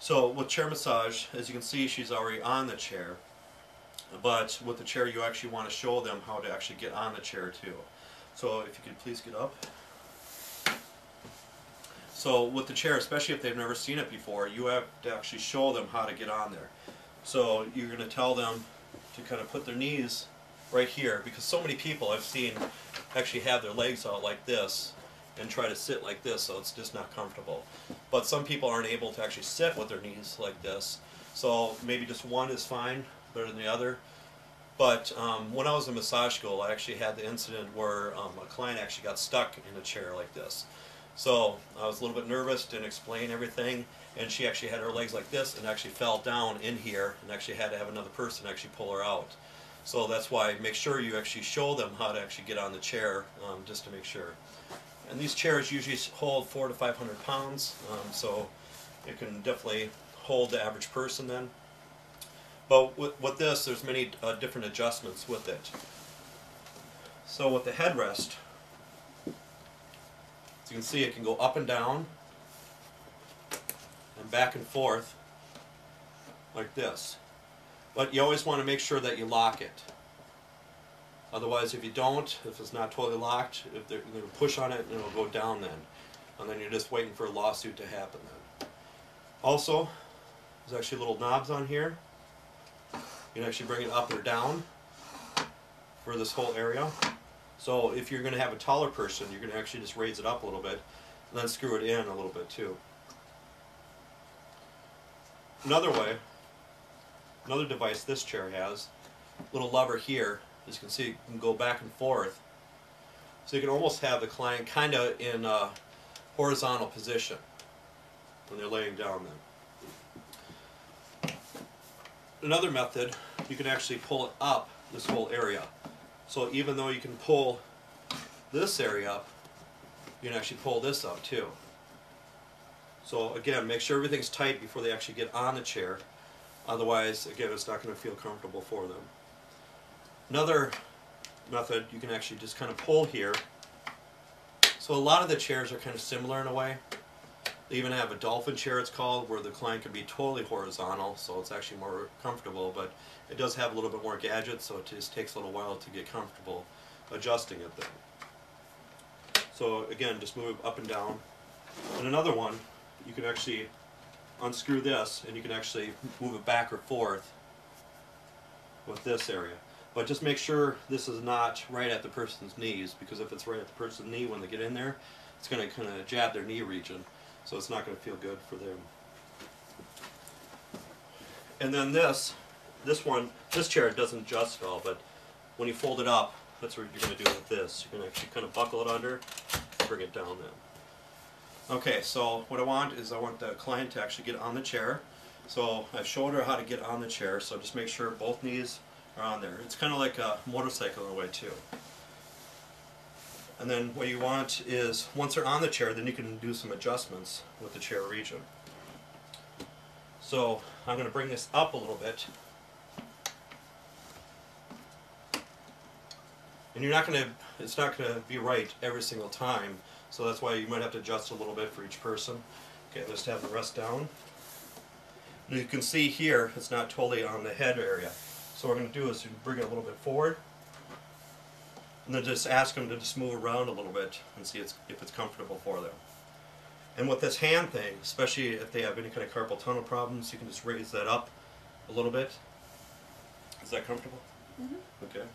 So with chair massage, as you can see, she's already on the chair. But with the chair, you actually want to show them how to actually get on the chair too. So if you could please get up. So with the chair, especially if they've never seen it before, you have to actually show them how to get on there. So you're going to tell them to kind of put their knees right here because so many people I've seen actually have their legs out like this and try to sit like this so it's just not comfortable. But some people aren't able to actually sit with their knees like this. So maybe just one is fine, better than the other. But um, when I was in massage school, I actually had the incident where um, a client actually got stuck in a chair like this. So I was a little bit nervous, didn't explain everything, and she actually had her legs like this and actually fell down in here and actually had to have another person actually pull her out. So that's why make sure you actually show them how to actually get on the chair, um, just to make sure. And these chairs usually hold four to five hundred pounds, um, so it can definitely hold the average person then. But with, with this, there's many uh, different adjustments with it. So with the headrest, as you can see, it can go up and down and back and forth like this. But you always want to make sure that you lock it. Otherwise, if you don't, if it's not totally locked, if they're going to push on it, it'll go down then. And then you're just waiting for a lawsuit to happen then. Also, there's actually little knobs on here. You can actually bring it up or down for this whole area. So if you're going to have a taller person, you're going to actually just raise it up a little bit and then screw it in a little bit too. Another way, another device this chair has, little lever here, as you can see, you can go back and forth. So you can almost have the client kind of in a horizontal position when they're laying down then. Another method, you can actually pull it up this whole area. So even though you can pull this area up, you can actually pull this up too. So again, make sure everything's tight before they actually get on the chair. Otherwise, again, it's not going to feel comfortable for them. Another method, you can actually just kind of pull here. So a lot of the chairs are kind of similar in a way. They even have a dolphin chair, it's called, where the client can be totally horizontal, so it's actually more comfortable, but it does have a little bit more gadgets, so it just takes a little while to get comfortable adjusting it then. So again, just move up and down. And another one, you can actually unscrew this, and you can actually move it back or forth with this area. But just make sure this is not right at the person's knees, because if it's right at the person's knee when they get in there, it's going to kind of jab their knee region so it's not going to feel good for them. And then this, this one, this chair doesn't adjust at all, but when you fold it up, that's what you're going to do with this. You're going to actually kind of buckle it under, bring it down then. Okay, so what I want is I want the client to actually get on the chair. So I've showed her how to get on the chair, so just make sure both knees on there. It's kind of like a motorcycle in a way too. And then what you want is, once they're on the chair, then you can do some adjustments with the chair region. So I'm going to bring this up a little bit. And you're not going to, it's not going to be right every single time. So that's why you might have to adjust a little bit for each person. Okay, let's have the rest down. And you can see here, it's not totally on the head area. So what we're going to do is bring it a little bit forward. And then just ask them to just move around a little bit and see if it's comfortable for them. And with this hand thing, especially if they have any kind of carpal tunnel problems, you can just raise that up a little bit. Is that comfortable? Mm-hmm. Okay.